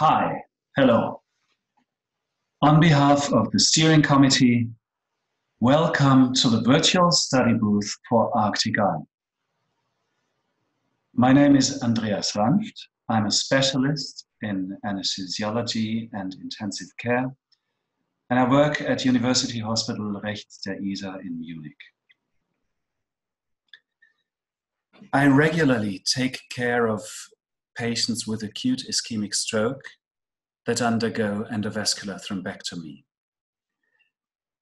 Hi, hello. On behalf of the steering committee, welcome to the virtual study booth for ARCTIC-I. My name is Andreas Ranft. I'm a specialist in anesthesiology and intensive care, and I work at University Hospital Rechts der Isar in Munich. I regularly take care of patients with acute ischemic stroke that undergo endovascular thrombectomy.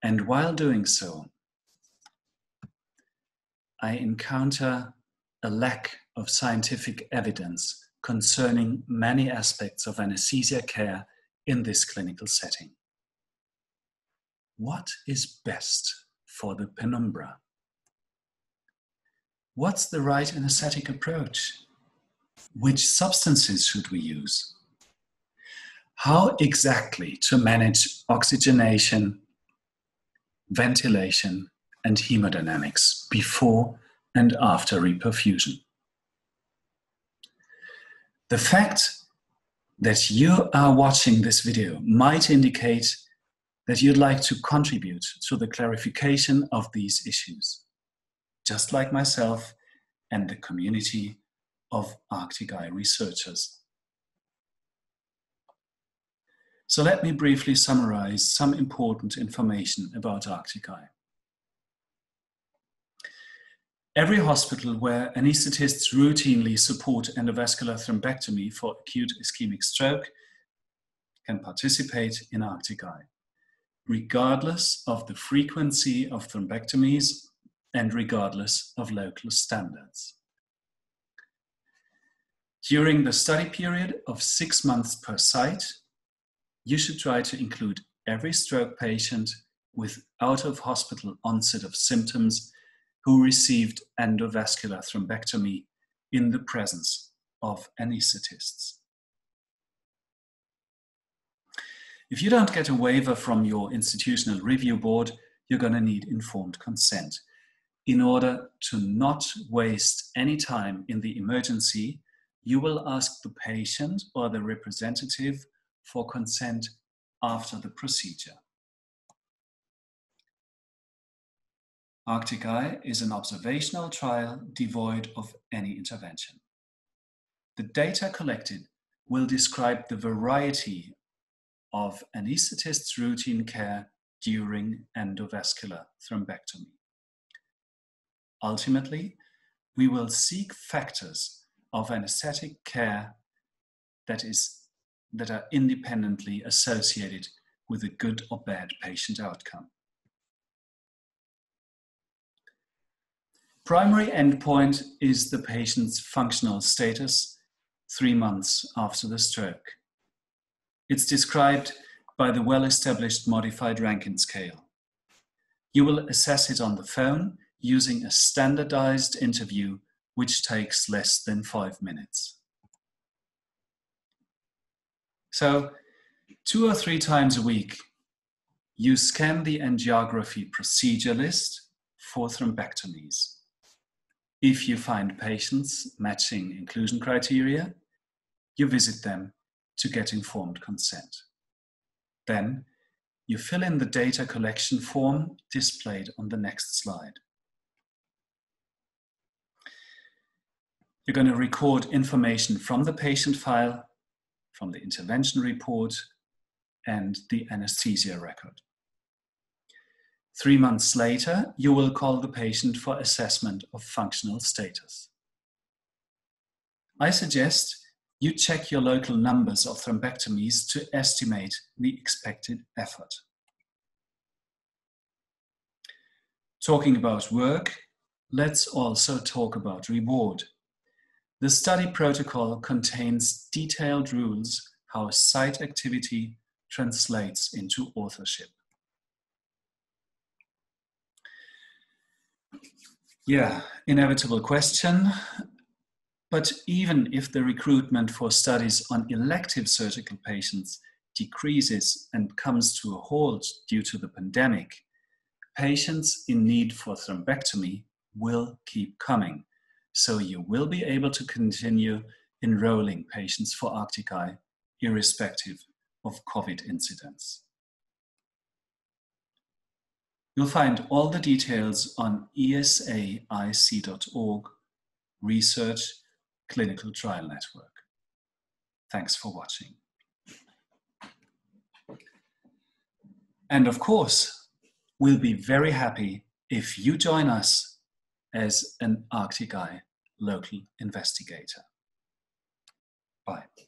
And while doing so, I encounter a lack of scientific evidence concerning many aspects of anesthesia care in this clinical setting. What is best for the penumbra? What's the right anesthetic approach? Which substances should we use? How exactly to manage oxygenation, ventilation, and hemodynamics before and after reperfusion? The fact that you are watching this video might indicate that you'd like to contribute to the clarification of these issues, just like myself and the community of ARCTIC-I researchers. So let me briefly summarize some important information about ARCTIC-I. Every hospital where anesthetists routinely support endovascular thrombectomy for acute ischemic stroke can participate in ARCTIC-I, regardless of the frequency of thrombectomies and regardless of local standards. During the study period of six months per site, you should try to include every stroke patient with out of hospital onset of symptoms who received endovascular thrombectomy in the presence of anesthetists. If you don't get a waiver from your institutional review board, you're going to need informed consent. In order to not waste any time in the emergency, you will ask the patient or the representative for consent after the procedure. ARCTIC-I is an observational trial devoid of any intervention. The data collected will describe the variety of anesthetist's routine care during endovascular thrombectomy. Ultimately, we will seek factors of anesthetic care that, is, that are independently associated with a good or bad patient outcome. Primary endpoint is the patient's functional status three months after the stroke. It's described by the well-established modified Rankin scale. You will assess it on the phone using a standardized interview which takes less than five minutes. So, two or three times a week, you scan the angiography procedure list for thrombectomies. If you find patients matching inclusion criteria, you visit them to get informed consent. Then you fill in the data collection form displayed on the next slide. You're going to record information from the patient file, from the intervention report, and the anesthesia record. Three months later, you will call the patient for assessment of functional status. I suggest you check your local numbers of thrombectomies to estimate the expected effort. Talking about work, let's also talk about reward. The study protocol contains detailed rules how site activity translates into authorship. Yeah, inevitable question. But even if the recruitment for studies on elective surgical patients decreases and comes to a halt due to the pandemic, patients in need for thrombectomy will keep coming so you will be able to continue enrolling patients for ARCTIC-I irrespective of COVID incidents. You'll find all the details on esaic.org Research Clinical Trial Network. Thanks for watching. And of course, we'll be very happy if you join us as an ARCTIC-I local investigator. Bye.